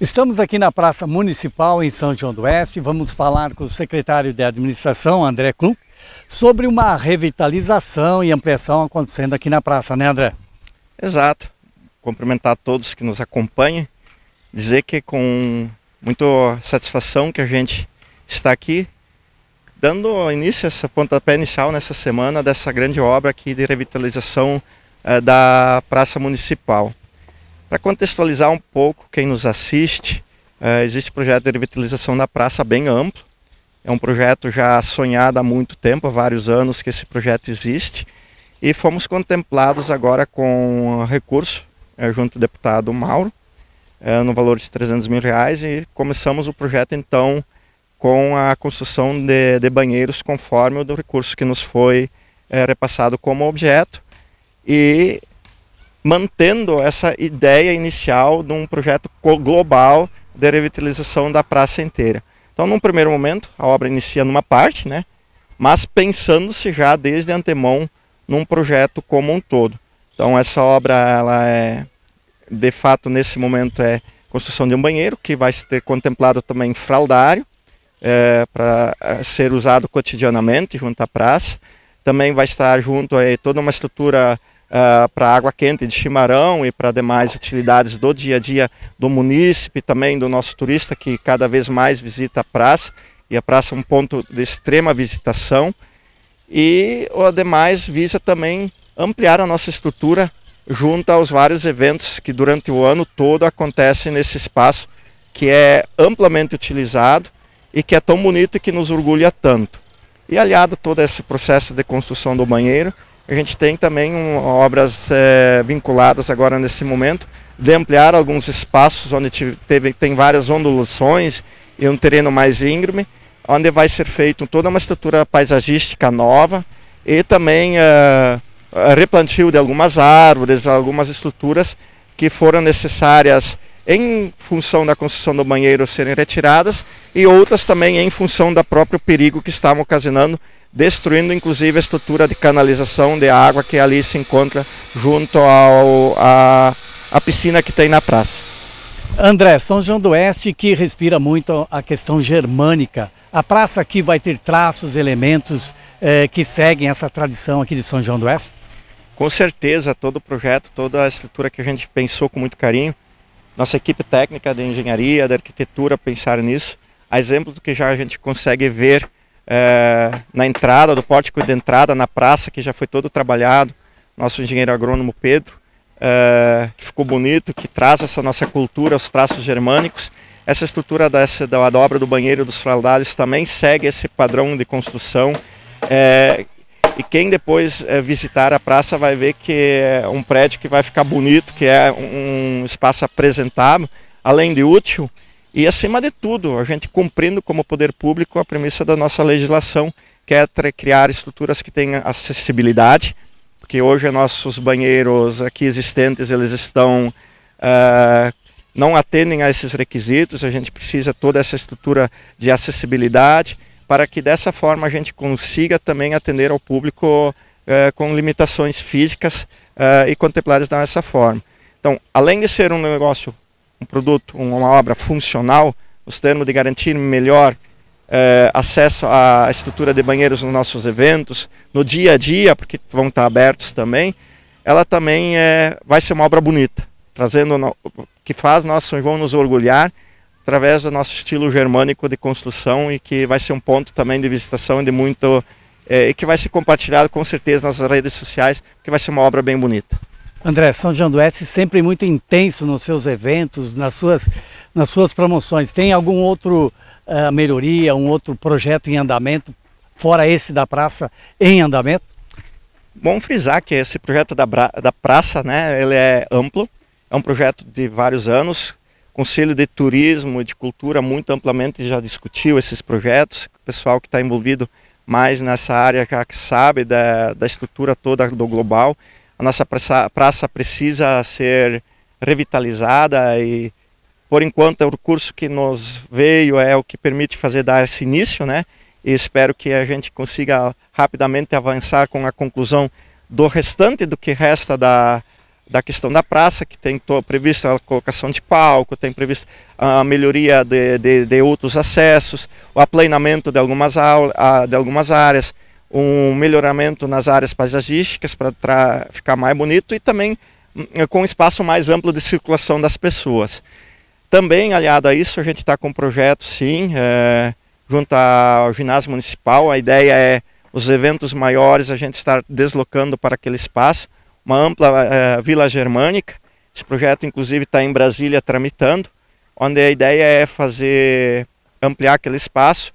Estamos aqui na Praça Municipal em São João do Oeste. Vamos falar com o secretário de Administração, André Klum, sobre uma revitalização e ampliação acontecendo aqui na praça, né, André? Exato. Cumprimentar todos que nos acompanham, dizer que com muita satisfação que a gente está aqui dando início a essa pontapé inicial nessa semana dessa grande obra aqui de revitalização eh, da Praça Municipal. Para contextualizar um pouco quem nos assiste, uh, existe um projeto de revitalização da praça bem amplo. É um projeto já sonhado há muito tempo, há vários anos que esse projeto existe. E fomos contemplados agora com recurso uh, junto ao deputado Mauro, uh, no valor de 300 mil reais. E começamos o projeto então com a construção de, de banheiros conforme o do recurso que nos foi repassado como objeto. E mantendo essa ideia inicial de um projeto global de revitalização da praça inteira. Então, num primeiro momento, a obra inicia numa parte, né? mas pensando-se já desde antemão num projeto como um todo. Então, essa obra, ela é, de fato, nesse momento, é construção de um banheiro, que vai ser contemplado também fraldário, é, para é, ser usado cotidianamente junto à praça. Também vai estar junto aí toda uma estrutura uh, para água quente de chimarrão e para demais utilidades do dia a dia do munícipe, também do nosso turista que cada vez mais visita a praça. E a praça é um ponto de extrema visitação. E o demais visa também ampliar a nossa estrutura junto aos vários eventos que durante o ano todo acontecem nesse espaço que é amplamente utilizado e que é tão bonito e que nos orgulha tanto. E aliado todo esse processo de construção do banheiro, a gente tem também um, obras é, vinculadas agora nesse momento de ampliar alguns espaços onde teve, tem várias ondulações e um terreno mais íngreme, onde vai ser feito toda uma estrutura paisagística nova e também é, replantio de algumas árvores, algumas estruturas que foram necessárias em função da construção do banheiro serem retiradas e outras também em função do próprio perigo que estavam ocasionando destruindo inclusive a estrutura de canalização de água que ali se encontra junto ao, a, a piscina que tem na praça. André, São João do Oeste que respira muito a questão germânica. A praça aqui vai ter traços, elementos eh, que seguem essa tradição aqui de São João do Oeste? Com certeza, todo o projeto, toda a estrutura que a gente pensou com muito carinho, nossa equipe técnica de engenharia, de arquitetura pensaram nisso. A exemplo do que já a gente consegue ver é, na entrada, do pórtico de entrada, na praça, que já foi todo trabalhado. Nosso engenheiro agrônomo Pedro, é, que ficou bonito, que traz essa nossa cultura, os traços germânicos. Essa estrutura dessa, da, da obra do banheiro dos fraldários também segue esse padrão de construção. É, e quem depois é, visitar a praça vai ver que é um prédio que vai ficar bonito, que é um espaço apresentável, além de útil, e, acima de tudo, a gente cumprindo como poder público a premissa da nossa legislação, que é criar estruturas que tenham acessibilidade, porque hoje nossos banheiros aqui existentes, eles estão... Uh, não atendem a esses requisitos, a gente precisa toda essa estrutura de acessibilidade, para que dessa forma a gente consiga também atender ao público uh, com limitações físicas uh, e contempladas dessa forma. Então, além de ser um negócio um produto, uma obra funcional, nos termos de garantir melhor eh, acesso à estrutura de banheiros nos nossos eventos, no dia a dia, porque vão estar abertos também, ela também é, vai ser uma obra bonita, trazendo no, que faz São João nos orgulhar através do nosso estilo germânico de construção e que vai ser um ponto também de visitação de muito é, e que vai ser compartilhado com certeza nas redes sociais, que vai ser uma obra bem bonita. André, São João do Oeste sempre muito intenso nos seus eventos, nas suas, nas suas promoções. Tem algum outro uh, melhoria, um outro projeto em andamento, fora esse da praça, em andamento? Bom frisar que esse projeto da, da praça, né, ele é amplo, é um projeto de vários anos, Conselho de Turismo e de Cultura muito amplamente já discutiu esses projetos, o pessoal que está envolvido mais nessa área já que sabe da, da estrutura toda do global, a nossa praça, precisa ser revitalizada e por enquanto o recurso que nos veio é o que permite fazer dar esse início, né? E espero que a gente consiga rapidamente avançar com a conclusão do restante do que resta da, da questão da praça, que tem prevista a colocação de palco, tem prevista a melhoria de, de, de outros acessos, o aplanamento de algumas, de algumas áreas, um melhoramento nas áreas paisagísticas para ficar mais bonito e também hum, com um espaço mais amplo de circulação das pessoas. Também, aliado a isso, a gente está com um projeto, sim, é, junto ao ginásio municipal. A ideia é os eventos maiores a gente estar deslocando para aquele espaço, uma ampla é, vila germânica. Esse projeto, inclusive, está em Brasília tramitando, onde a ideia é fazer ampliar aquele espaço,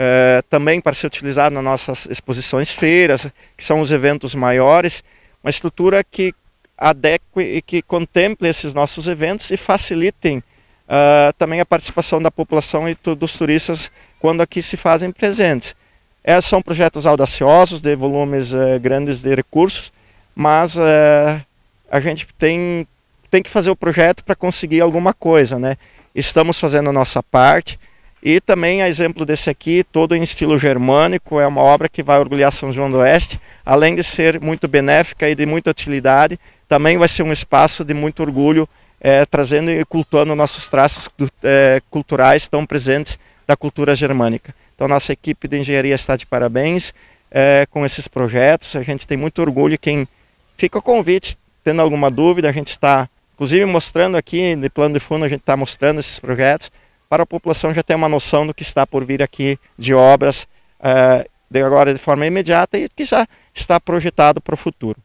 é, também para ser utilizado nas nossas exposições feiras, que são os eventos maiores, uma estrutura que adeque e que contemple esses nossos eventos e facilitem uh, também a participação da população e dos turistas quando aqui se fazem presentes. É, são projetos audaciosos, de volumes uh, grandes de recursos, mas a gente tem, tem que fazer o projeto para conseguir alguma coisa. Né? Estamos fazendo a nossa parte, e também, a exemplo desse aqui, todo em estilo germânico, é uma obra que vai orgulhar São João do Oeste, além de ser muito benéfica e de muita utilidade, também vai ser um espaço de muito orgulho é, trazendo e cultuando nossos traços é, culturais tão presentes da cultura germânica. Então, nossa equipe de engenharia está de parabéns é, com esses projetos. A gente tem muito orgulho. Quem fica o convite, tendo alguma dúvida, a gente está, inclusive, mostrando aqui, de plano de fundo, a gente está mostrando esses projetos para a população já ter uma noção do que está por vir aqui de obras é, de agora de forma imediata e que já está projetado para o futuro.